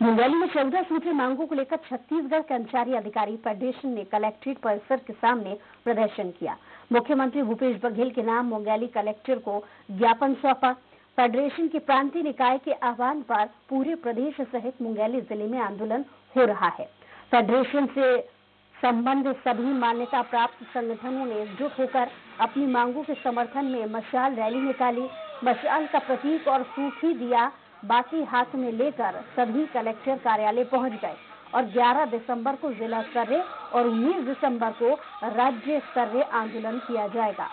मुंगेली में चौदह सूत्री मांगों को लेकर छत्तीसगढ़ कर्मचारी अधिकारी फेडरेशन ने कलेक्ट्रेट परिसर के सामने प्रदर्शन किया। मुख्यमंत्री भूपेश बघेल के नाम मुंगेली कलेक्टर को ज्ञापन सौंपा। फेडरेशन के प्रांतीय निकाय के आह्वान पर पूरे प्रदेश सहित मुंगेली ज़िले में आंदोलन हो रहा है। फेडरेशन से संबंधित सभी मान्यता प्राप्त संगठनों ने एकजुट होकर अपनी मांगों के समर्थन में मशाल रैली निकाली। मशाल का प्रतीक और सूखी दिया बाकी हाथ में लेकर सभी कलेक्टर कार्यालय पहुँच गए और 11 दिसंबर को जिला स्तरीय और 19 दिसंबर को राज्य स्तरीय आंदोलन किया जाएगा।